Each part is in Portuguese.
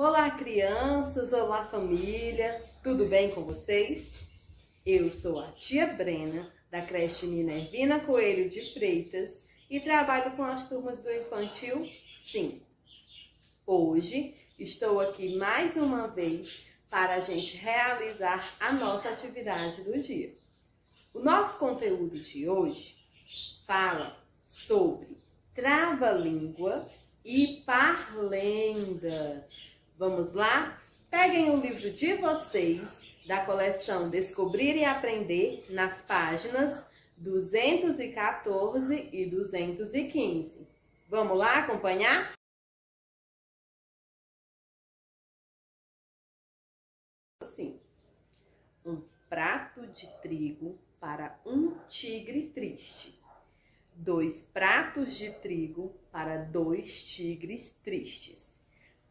Olá, crianças! Olá, família! Tudo bem com vocês? Eu sou a tia Brena, da creche Minervina Coelho de Freitas e trabalho com as turmas do Infantil Sim. Hoje estou aqui mais uma vez para a gente realizar a nossa atividade do dia. O nosso conteúdo de hoje fala sobre trava-língua e parlenda. Vamos lá? Peguem o livro de vocês da coleção Descobrir e Aprender nas páginas 214 e 215. Vamos lá acompanhar? Assim, um prato de trigo para um tigre triste. Dois pratos de trigo para dois tigres tristes.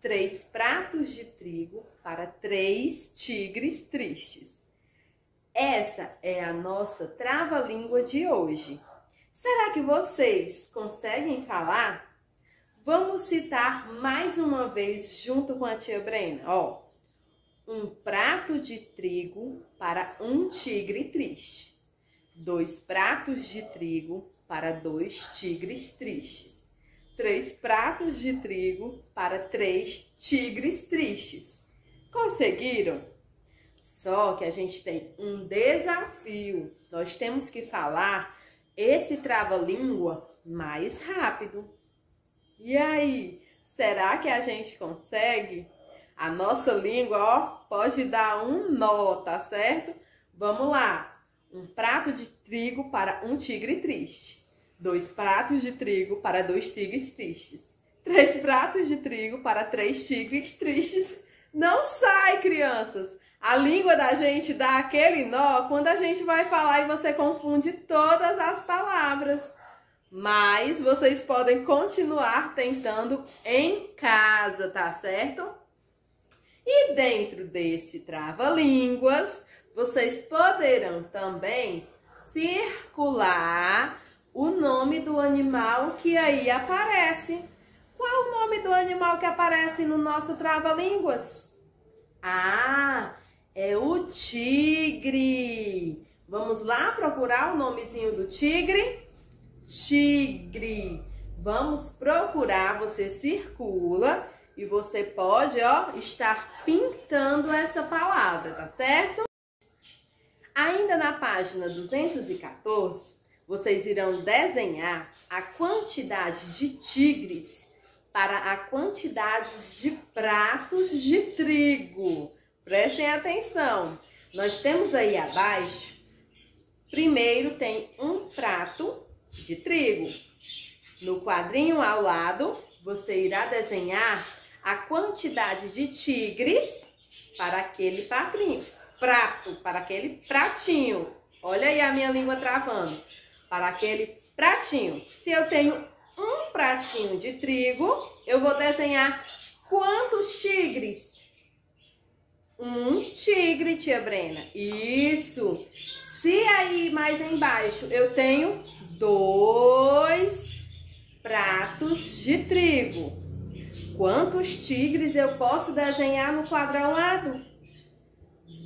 Três pratos de trigo para três tigres tristes. Essa é a nossa trava-língua de hoje. Será que vocês conseguem falar? Vamos citar mais uma vez junto com a tia Brena. Ó, um prato de trigo para um tigre triste. Dois pratos de trigo para dois tigres tristes três pratos de trigo para três tigres tristes. Conseguiram? Só que a gente tem um desafio. Nós temos que falar esse trava-língua mais rápido. E aí, será que a gente consegue? A nossa língua, ó, pode dar um nó, tá certo? Vamos lá. Um prato de trigo para um tigre triste dois pratos de trigo para dois tigres tristes. Três pratos de trigo para três tigres tristes. Não sai, crianças! A língua da gente dá aquele nó quando a gente vai falar e você confunde todas as palavras. Mas vocês podem continuar tentando em casa, tá certo? E dentro desse trava-línguas, vocês poderão também circular o nome do animal que aí aparece. Qual o nome do animal que aparece no nosso trava-línguas? Ah, é o tigre. Vamos lá procurar o nomezinho do tigre? Tigre. Vamos procurar, você circula e você pode, ó, estar pintando essa palavra, tá certo? Ainda na página 214, vocês irão desenhar a quantidade de tigres para a quantidade de pratos de trigo. Prestem atenção. Nós temos aí abaixo, primeiro tem um prato de trigo. No quadrinho ao lado, você irá desenhar a quantidade de tigres para aquele patrinho, prato, para aquele pratinho. Olha aí a minha língua travando para aquele pratinho. Se eu tenho um pratinho de trigo, eu vou desenhar quantos tigres? Um tigre, tia Brena. Isso. Se aí mais embaixo eu tenho dois pratos de trigo, quantos tigres eu posso desenhar no lado?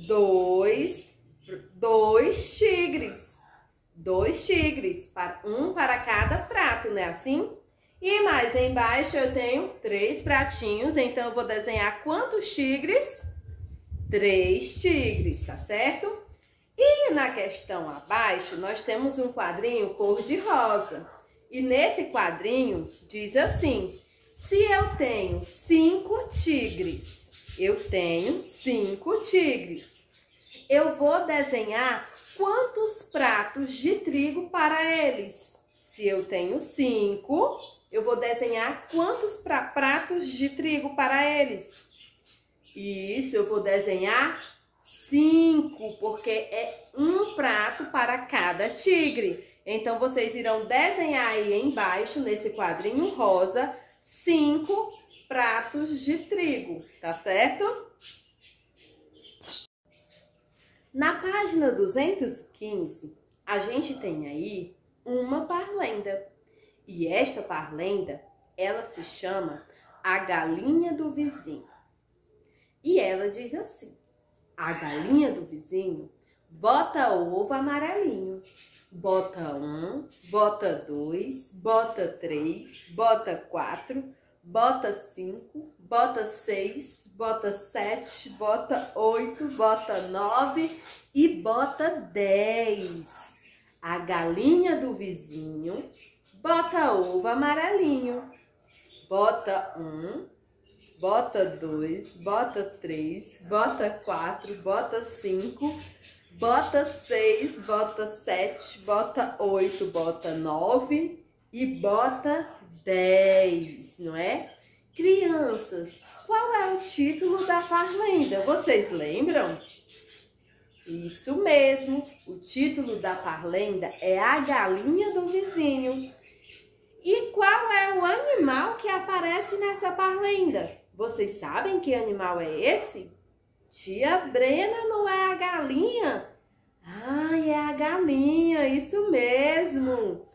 Dois, dois tigres dois tigres, um para cada prato, né? Assim? E mais embaixo eu tenho três pratinhos, então eu vou desenhar quantos tigres? Três tigres, tá certo? E na questão abaixo, nós temos um quadrinho cor-de-rosa. E nesse quadrinho diz assim, se eu tenho cinco tigres, eu tenho cinco tigres eu vou desenhar quantos pratos de trigo para eles. Se eu tenho cinco, eu vou desenhar quantos pra, pratos de trigo para eles. Isso, eu vou desenhar cinco, porque é um prato para cada tigre. Então, vocês irão desenhar aí embaixo, nesse quadrinho rosa, cinco pratos de trigo, tá certo? Na página 215, a gente tem aí uma parlenda. E esta parlenda, ela se chama A Galinha do Vizinho. E ela diz assim: a galinha do vizinho bota ovo amarelinho. Bota um, bota dois, bota três, bota quatro, bota cinco, bota seis, bota sete, bota oito, bota nove e bota dez. A galinha do vizinho bota ovo amarelinho. Bota um, bota dois, bota três, bota quatro, bota cinco, bota seis, bota sete, bota oito, bota nove e bota dez, não é? Crianças, qual é o título da parlenda? Vocês lembram? Isso mesmo, o título da parlenda é A Galinha do Vizinho. E qual é o animal que aparece nessa parlenda? Vocês sabem que animal é esse? Tia Brena não é a galinha? Ai, é a galinha, isso mesmo.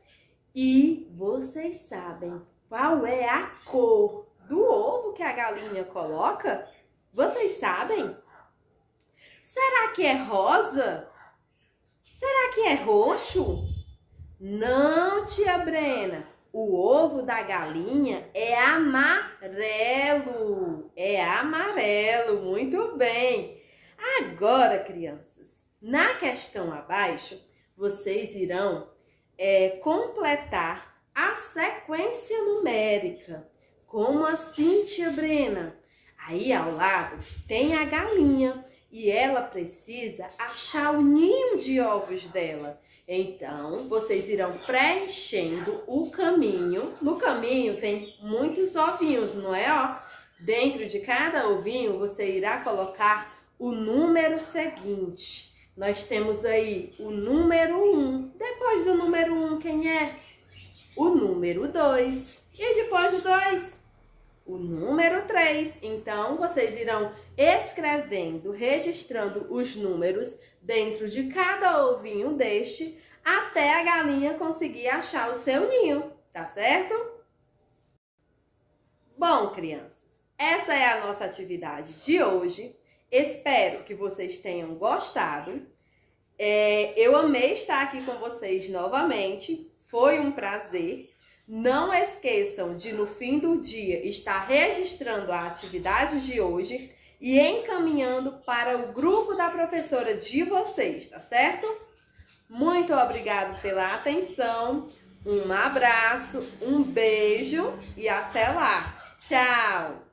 E vocês sabem qual é a cor do ovo que a galinha coloca? Vocês sabem? Será que é rosa? Será que é roxo? Não, tia Brena. O ovo da galinha é amarelo. É amarelo, muito bem. Agora, crianças, na questão abaixo, vocês irão é, completar a sequência numérica. Como assim, tia Brena? Aí ao lado tem a galinha e ela precisa achar o ninho de ovos dela. Então, vocês irão preenchendo o caminho. No caminho tem muitos ovinhos, não é? Ó, dentro de cada ovinho você irá colocar o número seguinte. Nós temos aí o número 1. Um. Depois do número 1, um, quem é? O número 2. E depois do 2? O número 3. Então, vocês irão escrevendo, registrando os números dentro de cada ovinho deste até a galinha conseguir achar o seu ninho, tá certo? Bom, crianças, essa é a nossa atividade de hoje. Espero que vocês tenham gostado. É, eu amei estar aqui com vocês novamente. Foi um prazer. Não esqueçam de, no fim do dia, estar registrando a atividade de hoje e encaminhando para o grupo da professora de vocês, tá certo? Muito obrigado pela atenção. Um abraço, um beijo e até lá. Tchau!